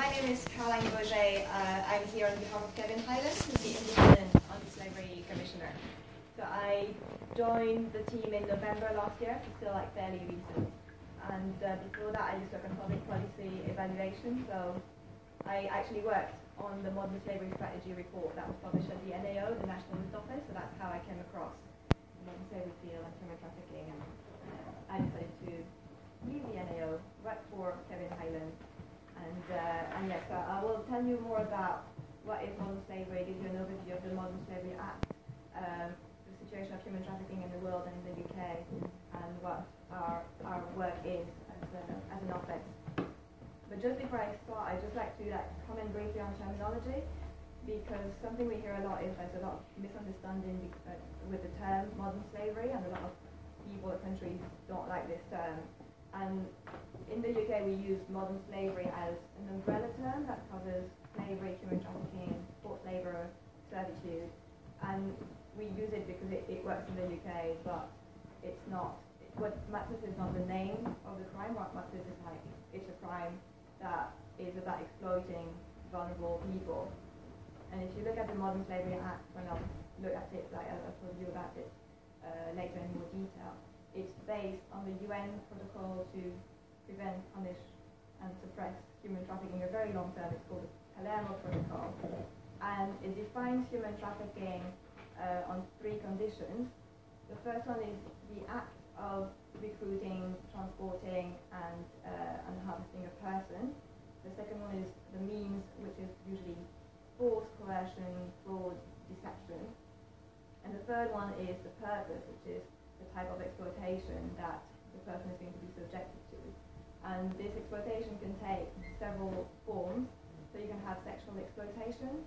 my name is Caroline Beaujet. Uh, I'm here on behalf of Kevin Hyland, who's the Independent Anti-Slavery Commissioner. So I joined the team in November last year, still like fairly recent. And uh, before that, I used to work on public policy evaluation. So I actually worked on the modern slavery strategy report that was published at the NAO, the National Audit Office. So that's how I came across the modern slavery field and human trafficking. And I decided to leave the NAO, work for Kevin Hyland. And, uh, and yes, I will tell you more about what is modern slavery, give you an overview of the Modern Slavery Act, um, the situation of human trafficking in the world and in the UK and what our, our work is as, a, as an office. But just before I start, I'd just like to like, comment briefly on terminology because something we hear a lot is there's a lot of misunderstanding uh, with the term modern slavery and a lot of people or countries don't like this term. And in the UK we use modern slavery as an umbrella term that covers slavery, human trafficking, forced labour, servitude. And we use it because it, it works in the UK, but it's not. What matters is not the name of the crime. What matters is like it's a crime that is about exploiting vulnerable people. And if you look at the Modern Slavery Act, when I look at it, like I, told you about it uh, later in more detail, it's based on the UN protocol to prevent, punish, and suppress human trafficking. A very long term. It's called the Palermo Protocol, and it defines human trafficking uh, on three conditions. The first one is the act of recruiting, transporting, and, uh, and harvesting a person. The second one is the means, which is usually force, coercion, fraud, deception. And the third one is the purpose, which is the type of exploitation that the person is going to be subjected to. And this exploitation can take several forms. So you can have sexual exploitation,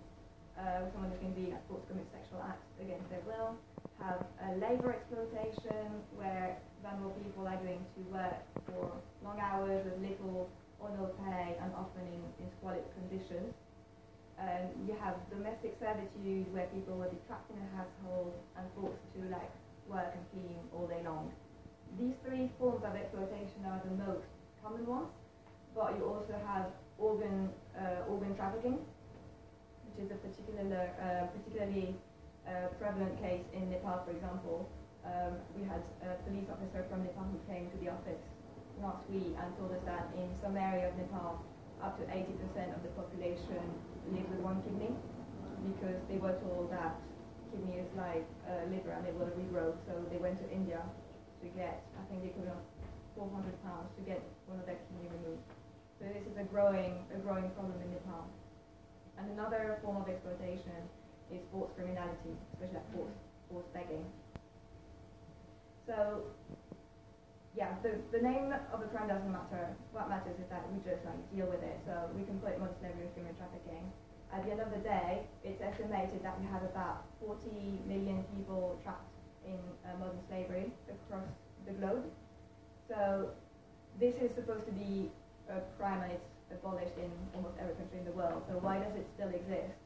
uh, someone going to be forced to commit sexual acts against their will, have a labour exploitation where vulnerable people are going to work for long hours with little or no pay and often in, in squalid conditions. Um, you have domestic servitude where people will be trapped in a household and forced to like work and clean all day long. These three forms of exploitation are the most common ones, but you also have organ uh, organ trafficking, which is a particular, uh, particularly uh, prevalent case in Nepal, for example. Um, we had a police officer from Nepal who came to the office last week and told us that in some area of Nepal, up to 80% of the population live with one kidney because they were told that kidney is like uh, liver and they will regrow. So they went to India to get, I think they could have 400 pounds to get one of their kidney removed. So this is a growing, a growing problem in Nepal. And another form of exploitation is forced criminality, especially like forced, forced begging. So, yeah, the, the name of the crime doesn't matter. What matters is that we just like deal with it. So we can put modern slavery with human trafficking. At the end of the day, it's estimated that we have about 40 million people trapped in uh, modern slavery across the globe. So this is supposed to be a crime and it's abolished in almost every country in the world. So why does it still exist?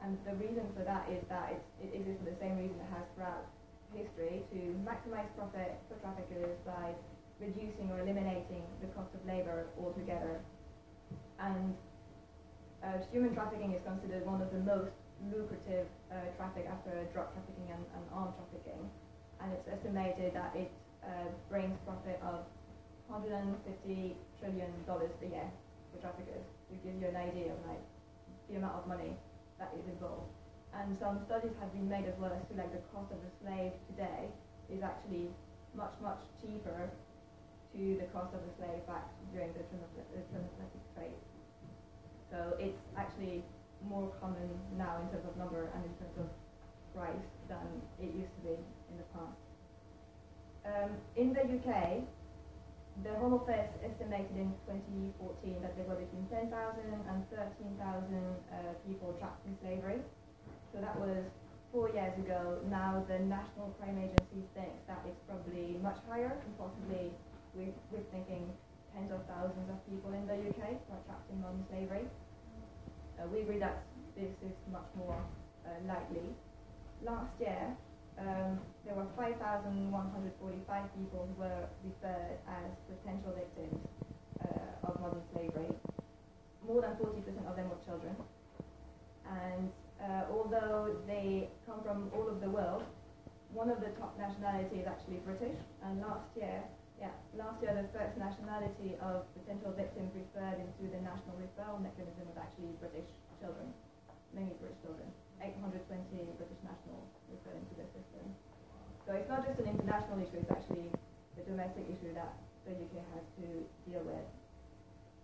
And the reason for that is that it exists for the same reason it has throughout history to maximize profit for traffickers by reducing or eliminating the cost of labor altogether. And uh, human trafficking is considered one of the most lucrative uh, traffic after drug trafficking and, and arms trafficking. And it's estimated that it uh, brings profit of 150 trillion dollars a year for traffickers to give you an idea of like the amount of money that is involved. And some studies have been made as well as to like the cost of a slave today is actually much, much cheaper to the cost of a slave back during the transatlantic trade. So it's actually more common now in terms of number and in terms of price than it used to be in the past. Um, in the UK, the Home Office estimated in 2014 that there were between 10,000 and 13,000 uh, people trapped in slavery. So that was four years ago. Now the National Crime Agency thinks that it's probably much higher, and possibly we're, we're thinking tens of thousands of people in the UK are trapped in modern slavery uh, we this is much more uh. Last year, um, there were 5,145 people who were referred as potential victims uh, of modern slavery. More than 40% of them were children. And uh, although they come from all over the world, one of the top nationalities is actually British. And last year, yeah, last year the first nationality of potential victims referred into the national referral mechanism was actually British children, mainly British children. 820 British nationals referred into the system. So it's not just an international issue, it's actually the domestic issue that the UK has to deal with.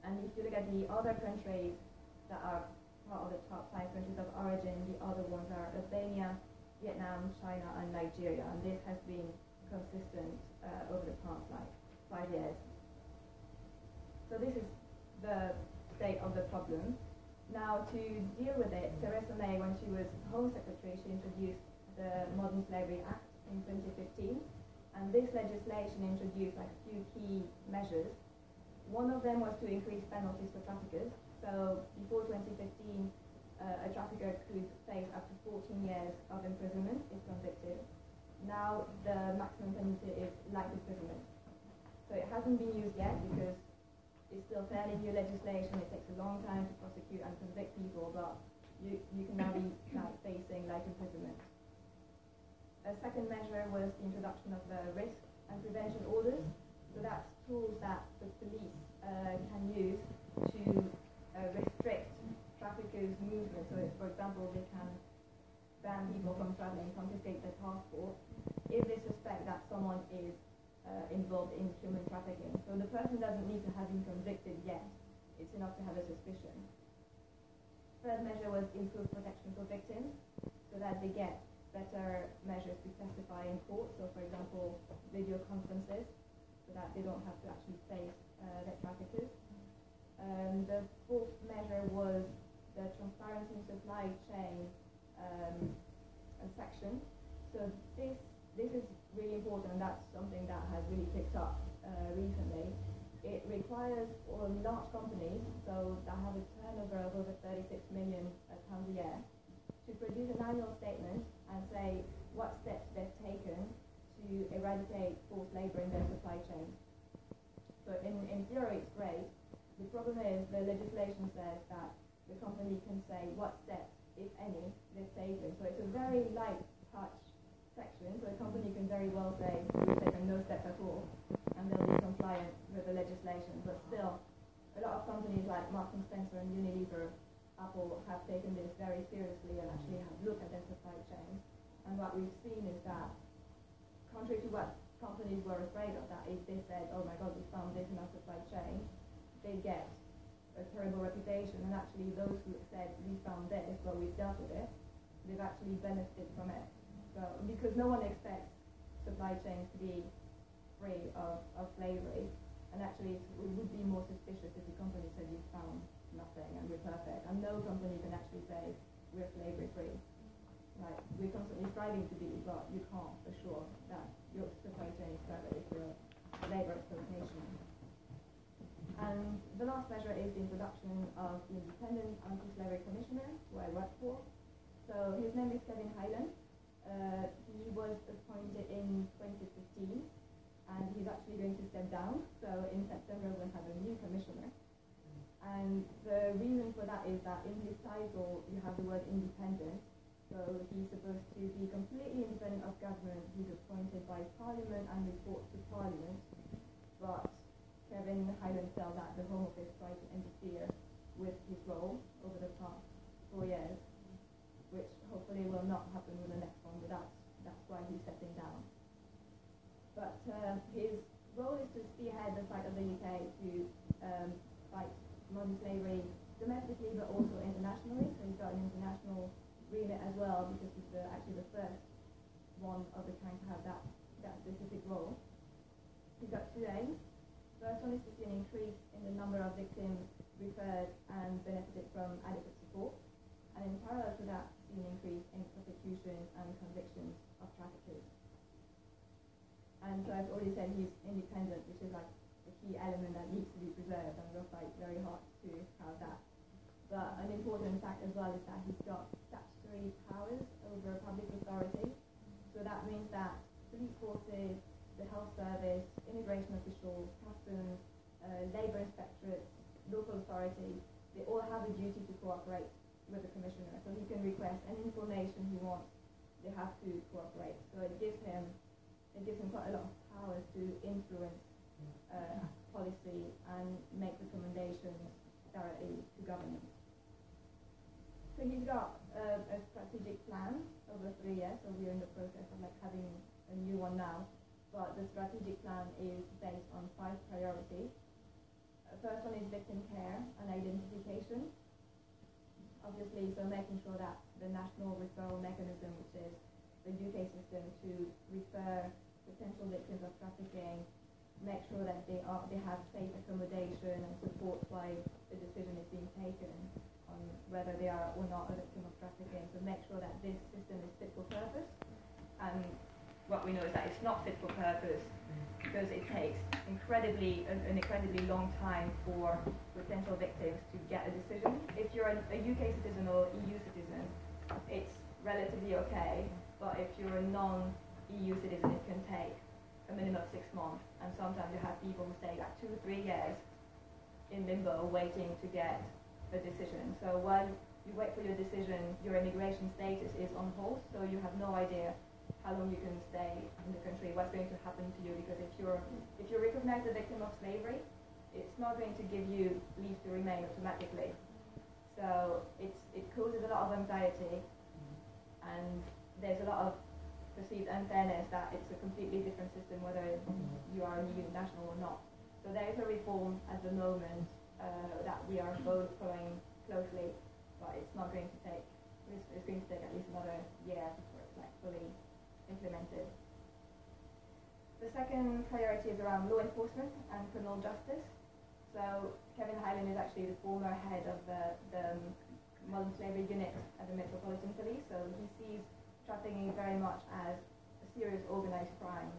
And if you look at the other countries that are part of the top five countries of origin, the other ones are Albania, Vietnam, China, and Nigeria. And this has been consistent uh, over the past like five years. So this is the state of the problem. Now, to deal with it, Theresa May, when she was Home Secretary, she introduced the Modern Slavery Act in 2015. And this legislation introduced like a few key measures. One of them was to increase penalties for traffickers. So before 2015, uh, a trafficker could face up to 14 years of imprisonment if convicted. Now the maximum penalty is life imprisonment. So it hasn't been used yet because it's still fairly new legislation. It takes a long time to prosecute and convict people, but you, you can now be like, facing life imprisonment. A second measure was the introduction of the risk and prevention orders. So that's tools that the police uh, can use to uh, restrict traffickers' movement. So, for example, they can ban people from traveling, confiscate their passport, if they suspect that someone is uh, involved in human trafficking. So the person doesn't need to have been convicted yet. It's enough to have a suspicion. Third measure was improved protection for victims, so that they get better measures to testify in court. So, for example, video conferences, so that they don't have to actually face uh, the traffickers. Um, the fourth measure was the transparency supply chain um, section. So this this is really important. And that's something that has really picked up uh, recently. It requires large companies, so that have a turnover of over 36 million uh, pounds a year, to produce an annual statement and say what steps they've taken to eradicate forced labour in their supply chain. So in, in theory it's great. The problem is the legislation says that the company can say what steps, if any, they've taken. So it's a very light touch section, so a company can very well say we've taken no steps at all and they'll be compliant with the legislation. But still, a lot of companies like Marks and Spencer and Unilever Apple have taken this very seriously and actually have looked at their supply chain. And what we've seen is that, contrary to what companies were afraid of, that if they said, oh my god, we found this in our supply chain, they get a terrible reputation. And actually those who said, we found this, but we've dealt with it, they've actually benefited from it. So, because no one expects supply chains to be free of, of slavery. And actually it would be more suspicious if the company said you found nothing and we're perfect. And no company can actually say we're slavery free. Like we're constantly striving to be, but you can't for sure that your supply chain is perfect if you're labor exploitation. And the last measure is the introduction of the Independent Anti-Slavery Commissioner, who I work for. So his name is Kevin Hyland. Uh, he was appointed in 2015, and he's actually going to step down. So in September we'll have a new commissioner. And the reason for that is that in his title you have the word independent. So he's supposed to be completely independent of government. He's appointed by Parliament and reports to Parliament. But Kevin Hyland felt that the Home Office tried to interfere with his role over the past four years, which hopefully will not happen with the next one, but that's, that's why he's stepping down. But uh, his role is to spearhead the fight of the UK to um, fight modern slavery domestically but also internationally. So he's got an international remit as well because he's the, actually the first one of the kind to have that, that specific role. He's got two aims. First one is to see an increase in the number of victims referred and benefited from adequate support. And in parallel to that, see an increase in prosecutions and convictions traffickers. And so I've already said he's independent, which is like a key element that needs to be preserved and we'll fight very hard to have that. But an important fact as well is that he's got statutory powers over public authority. So that means that police forces, the health service, immigration officials, customs, uh, labour inspectorates, local authorities, they all have a duty to cooperate with the commissioner. So he can request any information he wants they have to cooperate. So it gives him it gives him quite a lot of power to influence uh, policy and make recommendations directly to government. So he's got a, a strategic plan over three years, so we're in the process of like having a new one now. But the strategic plan is based on five priorities. Uh, first one is victim care and identification. Obviously, so making sure that the national referral mechanism, which is the UK system to refer potential victims of trafficking, make sure that they are they have safe accommodation and support while the decision is being taken on whether they are or not a victim of trafficking. So make sure that this system is fit for purpose. And what we know is that it's not fit for purpose mm. because it takes incredibly an, an incredibly long time for potential victims to get a decision. If you're a, a UK citizen or EU citizen, it's relatively okay but if you're a non-EU citizen, it can take a minimum of six months. And sometimes you have people who stay like two or three years in limbo waiting to get a decision. So while you wait for your decision, your immigration status is on hold, so you have no idea how long you can stay in the country, what's going to happen to you, because if you're if you're recognized a victim of slavery, it's not going to give you leave to remain automatically. So it's it causes a lot of anxiety, and there's a lot of perceived unfairness that it's a completely different system whether you are a EU national or not. So there is a reform at the moment uh, that we are both following closely, but it's not going to take, it's, it's going to take at least another year before it's like fully implemented. The second priority is around law enforcement and criminal justice. So Kevin Hyland is actually the former head of the, the modern slavery unit at the Metropolitan Police, so he sees trafficking very much as a serious organized crime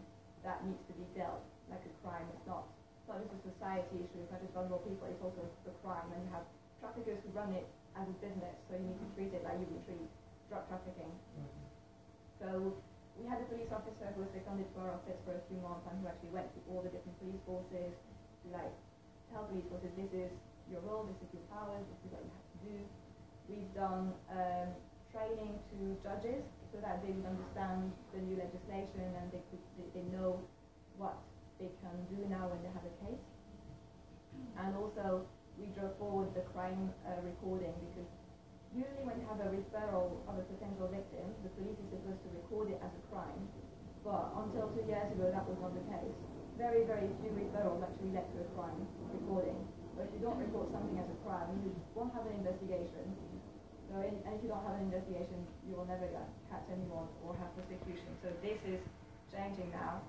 that needs to be dealt like a crime. It's not, it's not just a society issue, it's not just vulnerable people, it's also a crime. And you have traffickers who run it as a business, so you need to treat it like you would treat drug trafficking. Mm-hmm. So we had a police officer who was seconded to our office for a few months and who actually went to all the different police forces to like tell police forces this is your role, this is your powers, this is what you have to do. We've done um, training to judges so that they would understand the new legislation and they could they, they know what they can do now when they have a case. And also we drove forward the crime uh, recording because usually when you have a referral of a potential victim, the police is supposed to record it as a crime. But until two years ago, that was not the case. Very, very few referrals actually led to a crime recording. But if you don't report something as a crime, you won't have an investigation, so in, and if you don't have an investigation, you will never get catch anyone or have prosecution. So this is changing now.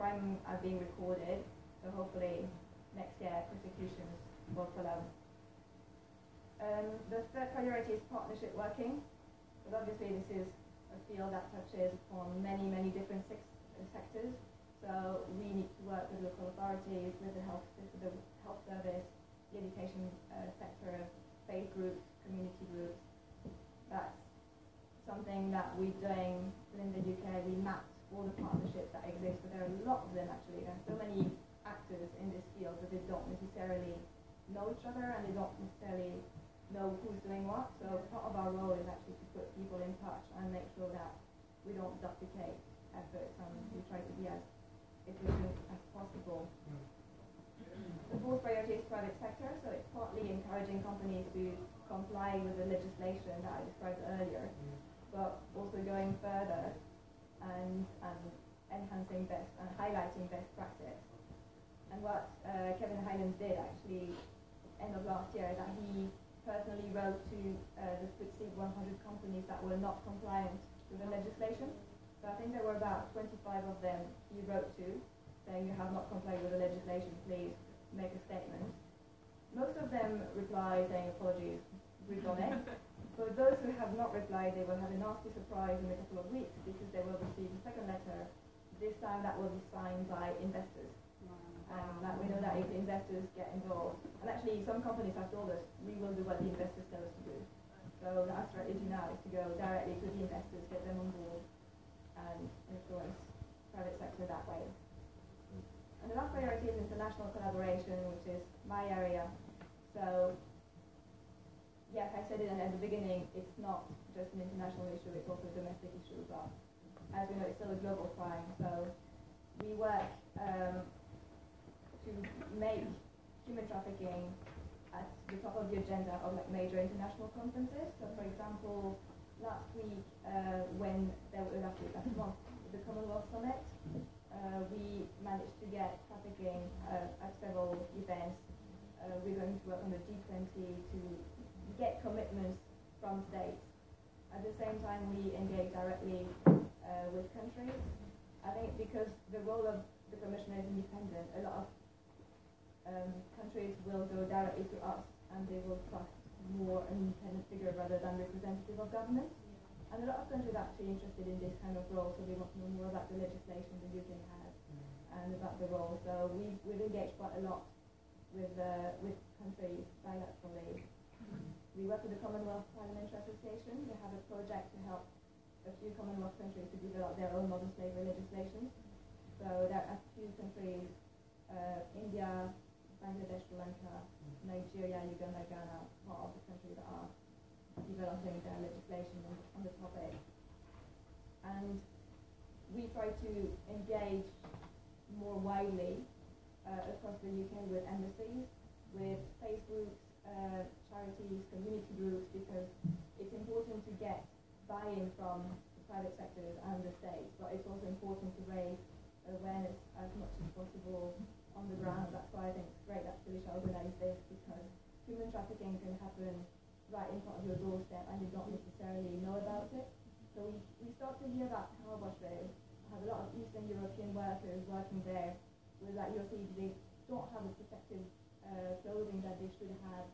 Crime are being recorded, so hopefully next year prosecutions will follow. Um, the third priority is partnership working. But obviously this is a field that touches upon many, many different sectors. So we need to work with local authorities, with the health, with the health service, the education uh, sector, faith groups, community groups, that's something that we're doing within the UK. We mapped all the partnerships that exist, but there are a lot of them actually. There are so many actors in this field that they don't necessarily know each other and they don't necessarily know who's doing what. So part of our role is actually to put people in touch and make sure that we don't duplicate efforts and we try to be as efficient as possible. The fourth priority is private sector, so it's partly encouraging companies to comply with the legislation that I described earlier, mm. but also going further and, and enhancing best and highlighting best practice. And what uh, Kevin Hyland did actually end of last year is that he personally wrote to uh, the FTSE 100 companies that were not compliant with the legislation. So I think there were about 25 of them he wrote to saying you have not complied with the legislation, please make a statement. Most of them replied saying apologies, we've done it. For those who have not replied, they will have a nasty surprise in a couple of weeks because they will receive a second letter. This time that will be signed by investors. And that we know that if the investors get involved, and actually some companies have told us we will do what the investors tell us to do. So our strategy now is to go directly to the investors, get them on board, and influence private sector that way. And the last priority is international collaboration, which is my area. So yes, I said it at the beginning, it's not just an international issue, it's also a domestic issue, but as we know, it's still a global crime. So we work um, to make human trafficking at the top of the agenda of like major international conferences. So, for example, last week uh, when there was last week last month the Commonwealth Summit, uh, we managed to get trafficking uh, at several events. Uh, we're going to work on the G20 to get commitments from states. At the same time, we engage directly uh, with countries. I think because the role of the commissioner is independent, a lot of will go directly to us and they will trust more an independent figure rather than representative of government. And a lot of countries are actually interested in this kind of role, so they want to know more about the legislation the UK has and about the role. So we've, we've engaged quite a lot with, uh, with countries bilaterally. We work with the Commonwealth Parliamentary Association. They have a project to help a few Commonwealth countries to develop their own modern slavery legislation. So there are a few countries, uh, India, Bangladesh, Sri Lanka, Nigeria, Uganda, Ghana, part of the countries that are developing their legislation on, on the topic. And we try to engage more widely uh, across the UK with embassies, with Facebook uh, charities, community groups, because it's important to get buy-in from the private sectors and the state, but it's also important to raise awareness as much as possible on the ground. That's why I think it's great that Felicia organized this, because human trafficking can happen right in front of your doorstep and you don't necessarily know about it. So we, we start to hear about car washes, have a lot of Eastern European workers working there with like you'll see they don't have the protective uh, clothing that they should have.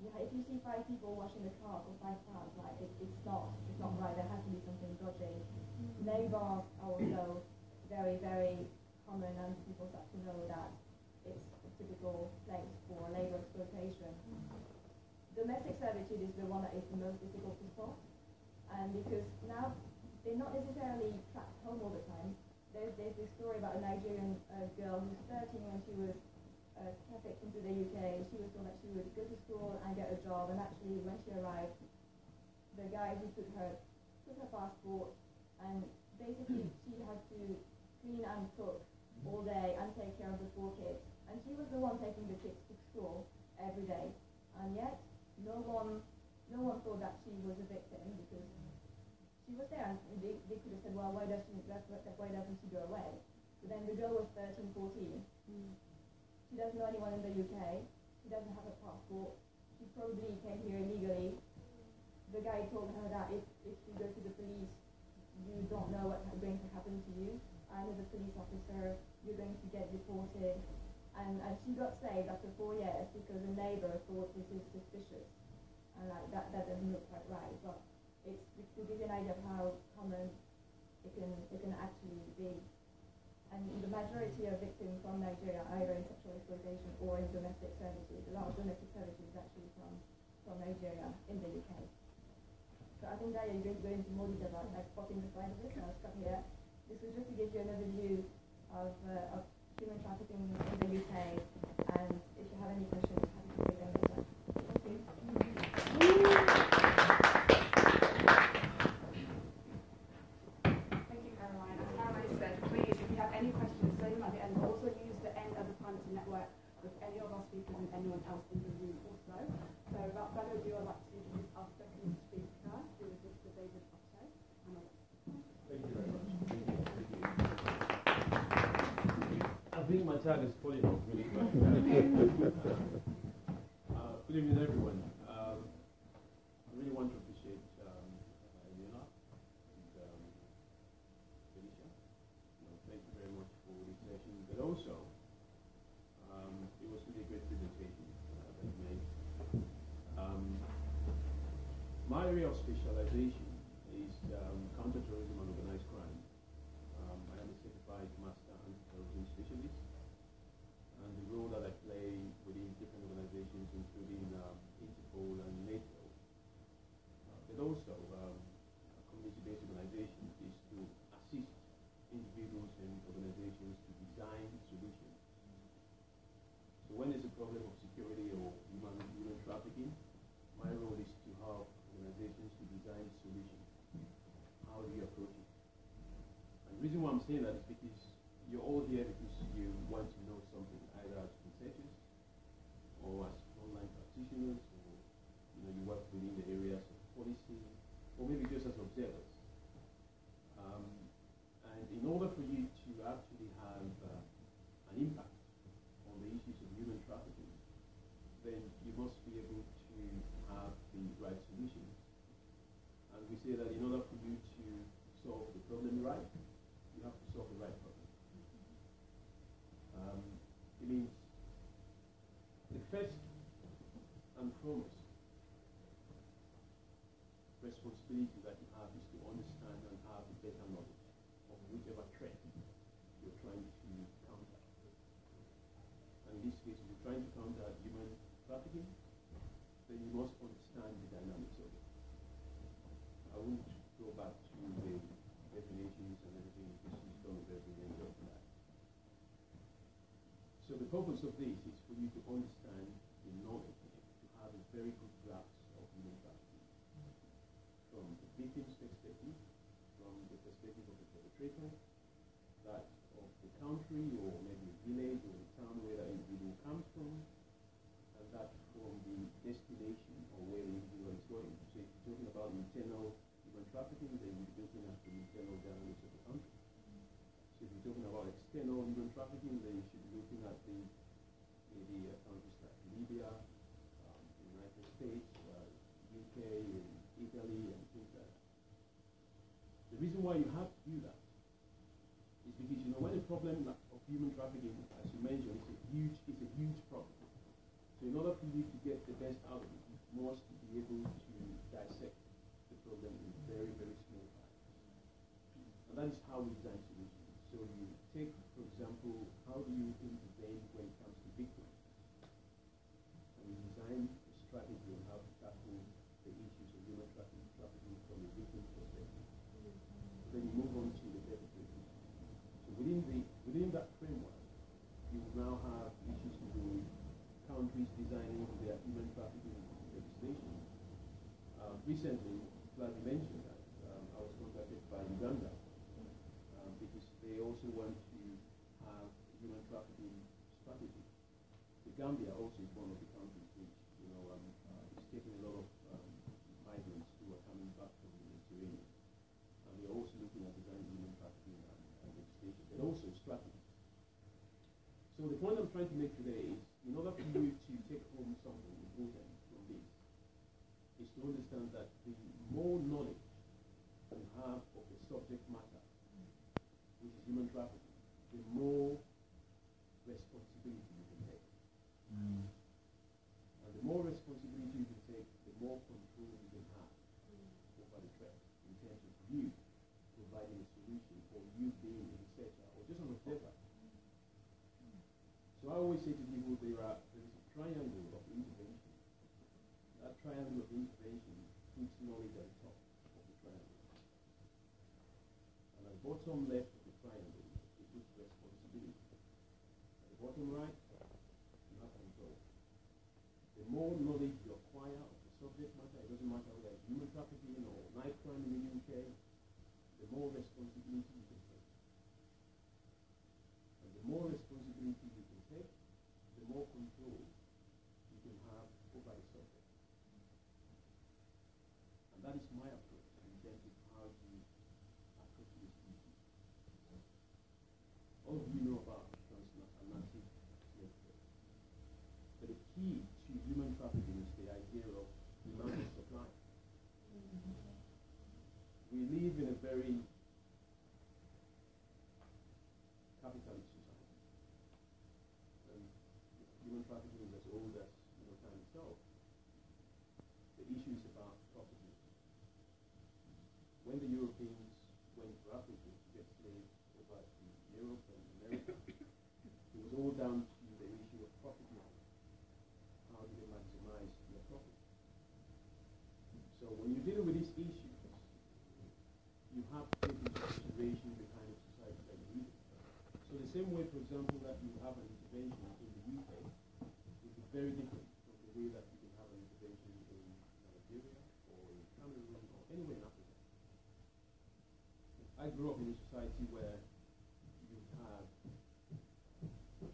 Yeah, if you see five people washing the car for five pounds, like it, it's not it's not right. There has to be something dodgy. Labour are also very very common, and people start to know that it's a typical place for labour exploitation. Domestic servitude is the one that is the most difficult to spot, and because now they're not necessarily trapped home all the time. There's, there's this story about a Nigerian uh, girl who's 13 when she was uh, trafficked into the UK. She was told that she would go to school and get a job, and actually when she arrived, the guy who took her took her passport, and basically she had to clean and cook all day and take care of the four kids. And she was the one taking the kids to school every day, and yet no one no one thought that she was a victim because she was there, and they, they could have said, well, why doesn't why doesn't she go away? But then the girl was 13, 14. Mm she doesn't know anyone in the UK. She doesn't have a passport. She probably came here illegally. The guy told her that if, if you go to the police, you don't know what's going to happen to you. And as a police officer, you're going to get deported. And, and she got saved after four years because a neighbor thought this is suspicious. And like that, that doesn't look quite right. But it's to give you an idea of how common it can, it can actually be and the majority of victims from Nigeria are either in sexual exploitation or in domestic servitude. A lot of domestic servitude is actually from, from Nigeria in the UK. So I think that you're going to go into more detail about like spotting the signs of and I'll stop here. This was just to give you another view of, uh, of human trafficking in the UK, and if you have any questions, happy to take them later. Thank you. anyone else in the room also. So without further ado, I'd like to introduce our second speaker, who is Mr. David Upshay. Thank you very much. I think my time is fully off, really. uh, good evening, everyone. Um, I really want to appreciate um, Elena and um, Felicia. You know, thank you very much for this session, but also My area of specialization is um, counterterrorism and organized crime. Um, I am a certified master anti-terrorism specialist, and the role that I play within different organizations, including um, Interpol and NATO, uh, but also um, community-based organizations, is to assist individuals and organizations to design solutions. So when there's a problem of security or human, human trafficking, my role The reason why I'm saying that is because you're all here because you want to know something, either as researchers or as online practitioners, or you know you work within the areas of policy, or maybe just as observers. Um, and in order for you to actually have uh, an impact on the issues of human trafficking, then you must be able to have the right solutions. And we say that in order for you to solve the problem right, you have to solve the right problem. Um, it means the first and foremost responsibility that you have is to understand and have a better knowledge of whichever threat you're trying to counter. And in this case, if you're trying to counter human trafficking, then you must understand the dynamics of it. I won't go back to the definitions and everything because you've done a very brilliant job for that. So the purpose of this is for you to understand the knowledge, to have a very good grasp of human trafficking. From the victim's perspective, from the perspective the that of the country or maybe a village or a town where that individual comes from, and that from the destination or where the individual is going. So if you're talking about internal human trafficking, then you're looking at the internal dynamics of the country. So if you're talking about external human trafficking, then you should be looking at the maybe uh, countries like Libya, um, the United States, uh, UK, and Italy, and things like that. The reason why you have to do that is because you know when a problem of human trafficking, as you mentioned, is a huge, is a huge problem. So in order for you to get the best out of it, you must be able to dissect the problem in very, very small parts. And that is how we design solutions. So you take, for example, how do you intervene when it comes to victims? And you design a strategy on how to tackle the issues of human trafficking, trafficking from the victim's perspective. Then you move on to the perpetrators. So within the within that framework, you will now have issues to do with countries designing their human trafficking legislation. Recently, Vladimir mentioned that um, I was contacted by Uganda um, because they also want to have a human trafficking strategy. The Gambia also is one of the countries which, you know, um, uh, is taking a lot of um, migrants who are coming back from the Mediterranean. And we are also looking at designing human trafficking and, and but also strategies. So the point I'm trying to make today is, in order for you to take home something important from this, is to understand that the more knowledge you have of the subject matter, which is human trafficking, the more responsibility you can take. Mm. And the more responsibility you can take, the more control you can have over the threat in terms of you providing a solution or you being a researcher or just an observer. So I always say to people there are there is a triangle of intervention. That triangle of intervention knowledge at the top of the triangle. And at the bottom left of the triangle, it puts responsibility. At the bottom right, you have control. The more you acquire of the subject matter, it doesn't matter whether it's human trafficking or knife crime in the UK, the more responsibility you can take. And the more responsibility you can take, the more control you can have over the subject. And that is my approach in terms of how to approach this issue. All of you know about transatlantic slave. But the key to human trafficking is the idea of demand and supply. Mm-hmm. We live in a very capitalist society. And human trafficking is as old as you know, time itself. The issue is about property. When the Europeans went to Africa to get slaves over to Europe and America, it was all down to the issue of profit making. How do they maximize their profit? So when you're dealing with these issues, you have to take into consideration the kind of society that you live in. So the same way, for example, that you have an intervention in the UK would be very different from the way that you can have an intervention in Nigeria or in Cameroon or anywhere in Africa. I grew up in a society where you have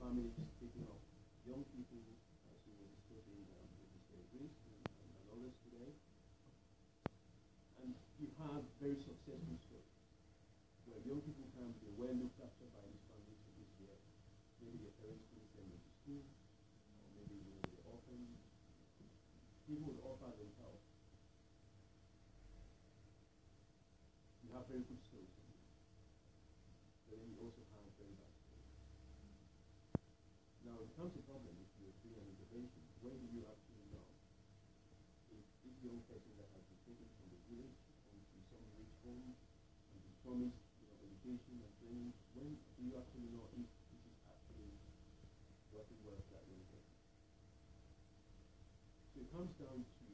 families taking up young people, as you were discussing um. Grace and, and, others today. And you have very successful stories where young people can be looked after by these families because their, maybe their parents couldn't send them to school, or maybe you know, they're orphans. People would offer them help. You have very good stories. But then you also have very bad stories. Now, it becomes a problem if you're doing an intervention. When do you actually know if this young person that has been taken from the village onto some rich home and been promised you know, education and training, when do you actually know if this is actually working well for that young person? So it comes down to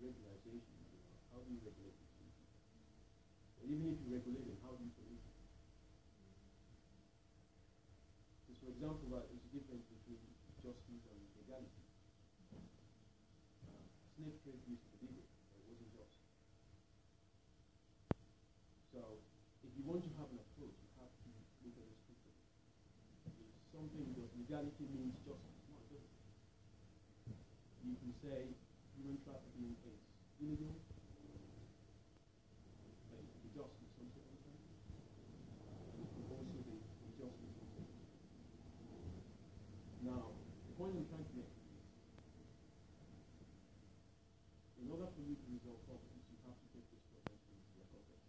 the regularization, you know, how do you regulate these people? And even if you regulate them, how do you police them? Because for example, uh, there's a difference between justice and legality. Uh, slave trade used to be legal, but it wasn't just. So if you want to have an approach, you have to look at this scripture. Something that legality means justice, no, it doesn't. You can say human trafficking is illegal, but it can be just in some circumstances. And it can also be unjust in some circumstances. Now, the point I'm trying to make is, in order for you to resolve problems, you have to take those problems into their context.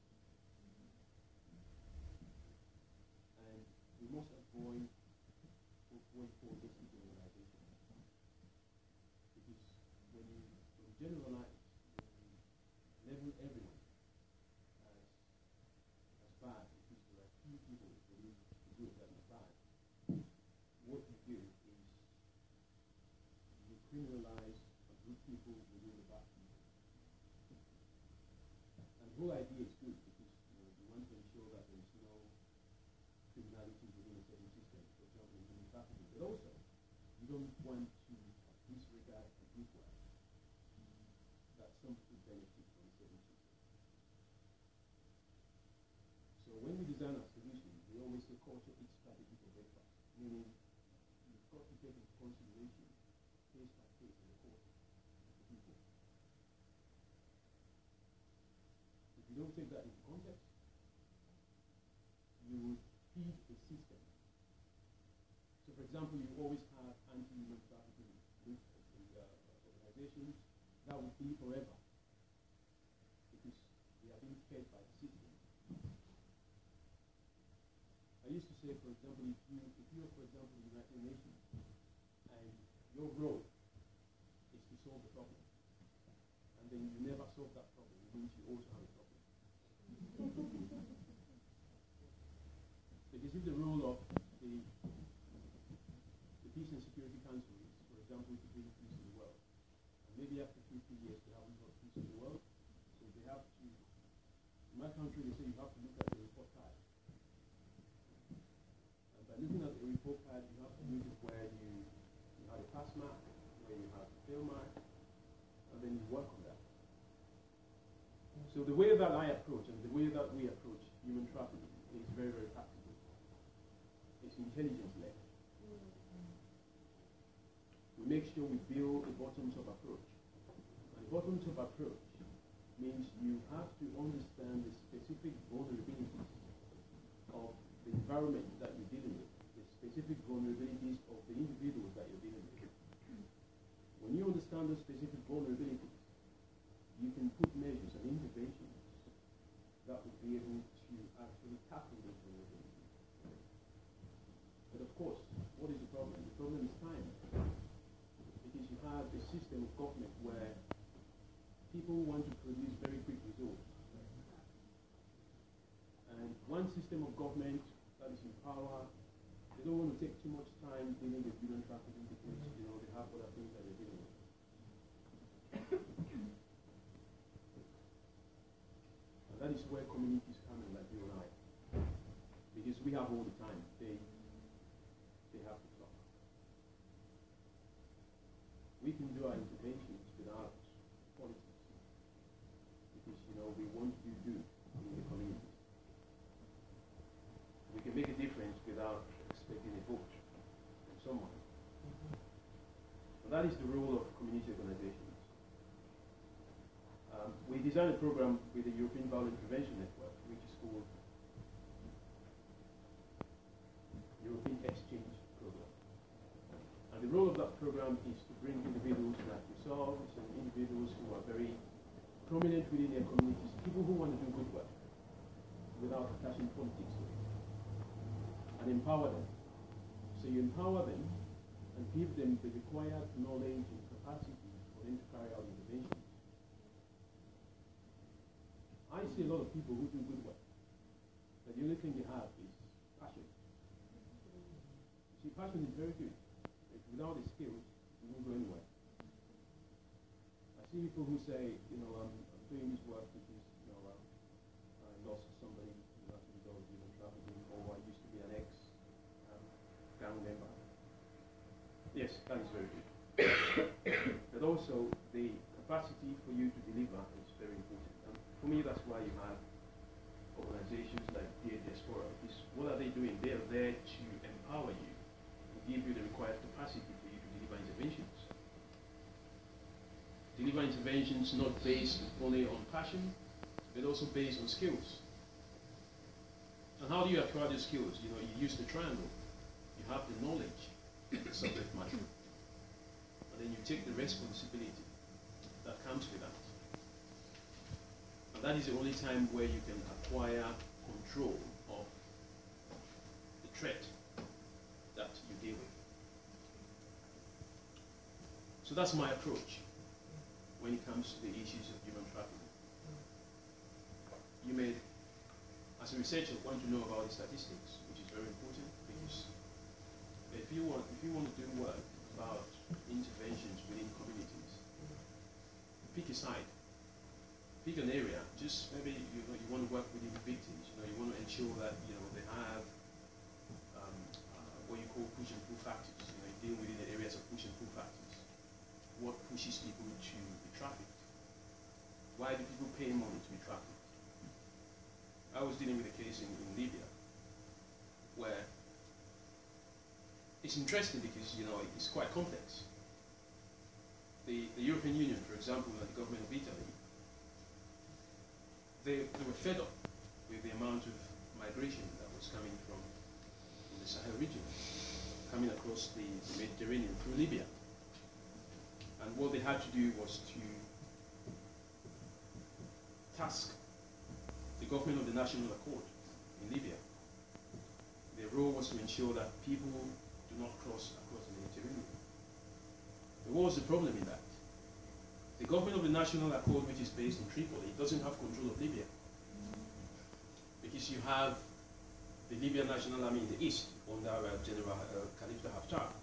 And we must avoid what we call basic generalization. Because when you, when you generalize, when you label everyone as, as bad, because there are few people who believe the good that is bad, what you do is you criminalize a good people within the bad people. And the whole idea is good because you, know, you want to ensure that there is no criminality within a certain system, for example, human trafficking. But also, you don't want to disregard a group wide that some people benefit from certain system. So when we design our solution, we always say culture eats strategy for breakfast, meaning you've got to take into consideration case by case in the course of the people. If you don't take that into context, you will feed a system. So, for example, you always have anti-human trafficking groups, uh, organizations that will be forever because they are being fed by the system. I used to say, for example, if you if you are, for example, the United Nations and your role is to solve the problem, and then you never solve that problem, it means you also have a problem. because if the role of the the Peace and Security Council is, for example, to bring peace in the world, and maybe after 50 years they haven't got peace in the world, so they have to. In my country, they say you have to look at the report card. And by looking at the report card, you have to look at where you, you have a pass mark, where you have a fail mark, and then you work on that. So the way that I approach and the way that we approach human trafficking is very, very practical. It's intelligence led. We make sure we build a bottoms-up approach. And bottoms-up approach means you to understand the specific vulnerabilities of the environment that you're dealing with, the specific vulnerabilities of the individuals that you're dealing with. When you understand those specific vulnerabilities, you can put measures and interventions that will be able to actually tackle those vulnerabilities. But of course, what is the problem? The problem is time. Because you have a system of government where people want to produce very quick results. And one system of government that is in power, they don't want to take too much time dealing with human trafficking because you know they have other things that they're dealing with. and that is where communities come in, like you and I, because we have all the time. They they have to talk. We can do our interventions without politics because you know we want to do good in the communities. that is the role of community organizations. Um, we designed a program with the European Violence Prevention Network, which is called European Exchange Program. And the role of that program is to bring individuals like yourselves and individuals who are very prominent within their communities, people who want to do good work without attaching politics to it, and empower them. So you empower them and give them the required knowledge and capacity for them to carry out interventions. I people who do good but the only thing they have is passion. You see, passion is very good. But without the skills, you won't go anywhere. I see people who say, you know, I'm, I'm doing this work because, you know, um, I lost somebody you as a result of human trafficking, or I used to be an ex um, member. Yes, that is very good. but also, the capacity for you to deliver is very important. And for me, that's why you have organizations like Dear Diaspora. Is what are they doing? They are there to empower you, to give you the required capacity for you to deliver interventions. Deliver interventions not based only on passion, but also based on skills. And how do you acquire these skills? You know, you use the triangle. You have the knowledge, of the subject matter, and then you take the responsibility that comes with that. And that is the only time where you can acquire control threat that you deal with. So that's my approach when it comes to the issues of human trafficking. You may, as a researcher, want to know about the statistics, which is very important because if you want, if you want to do work about interventions within communities, pick a side, pick an area. Just maybe you know, you want to work with the victims. You know, you want to ensure that you know they have um, uh, what you call push and pull factors. You know, you deal within the areas of push and pull factors. What pushes people to be trafficked? Why do people pay money to be trafficked? I was dealing with a case in, in Libya where it's interesting because you know it's quite complex. The, the European Union, for example, and the government of Italy, they, they were fed up with the amount of migration that was coming from the Sahel region, coming across the, the Mediterranean through Libya. And what they had to do was to task the government of the National Accord in Libya. Their role was to ensure that people do not cross across the Mediterranean. But what was the problem in that? The government of the National Accord, which is based in Tripoli, doesn't have control of Libya. Because you have the Libyan National Army in the east uh, General uh, Khalifa Haftar.